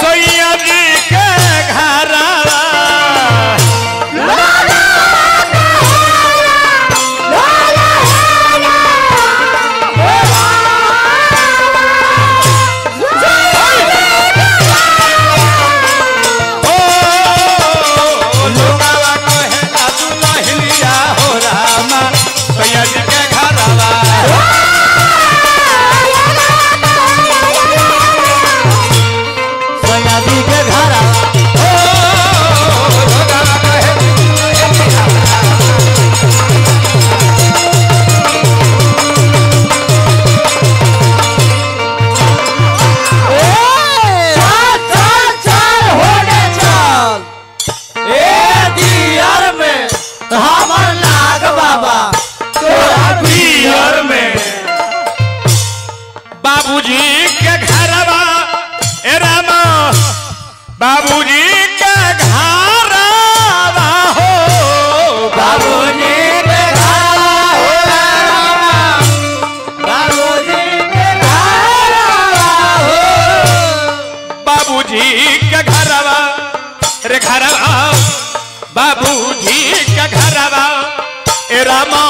राम राम ए सैया जी के घरवा हमर नाग बाबा तोरा पियर में। बाबूजी के घरवा ए रामा बाबूजी के घरवा हो। बाबूजी के घरा हो के घरा हो। बाबूजी के घरवा रे घरवा बाबूजी के घरवा। ए रामा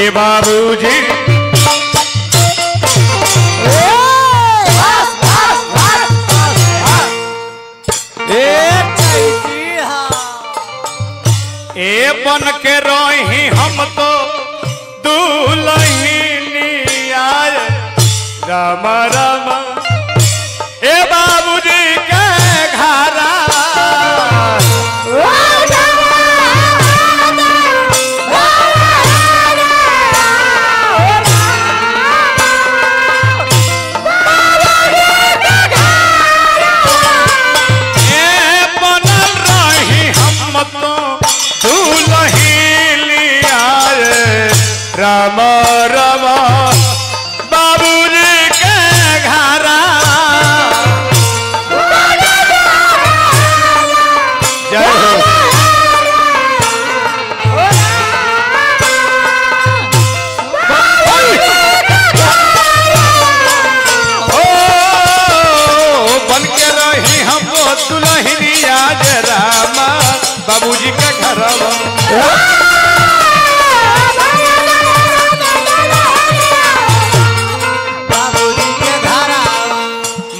ए बाबूजी। ए हाँ। ए बन के रही हम तो दुलहिनी आए राम राम। राम राम बाबूजी के घरा। जय हो। बाबूजी के घरवा।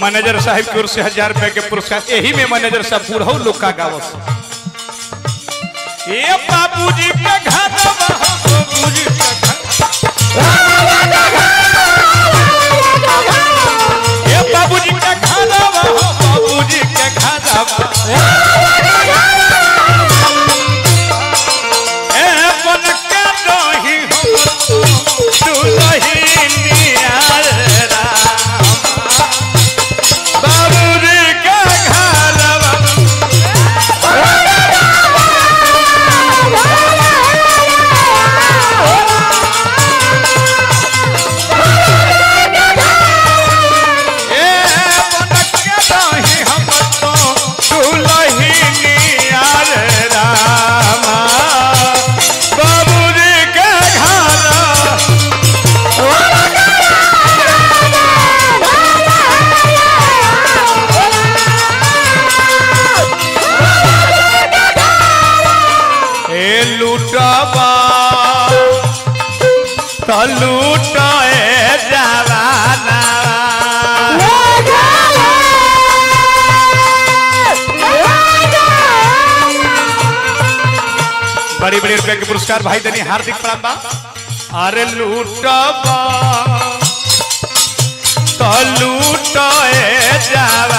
मैनेजर साहब की ओर से हज़ार रुपए के पुरस्कार, यही में मैनेजर साहब बुढ़ऊ लोग का से। बाबू जी के घर बाबूजी। के लूटबा। त बड़ी बड़ी रुपए के पुरस्कार भाई देनी, हार्दिक प्रणाम बा अरे लूटबा। त लूटे जवाना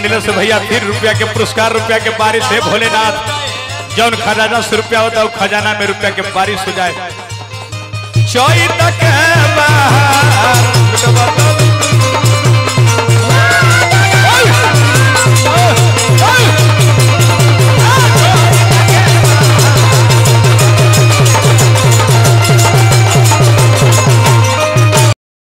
मंडल से भैया फिर रुपया के पुरस्कार, रुपया के बारिश है भोलेनाथ। जौन खजाना से रुपया होता है खजाना में रुपया के बारिश हो जाए। चौथ बाहर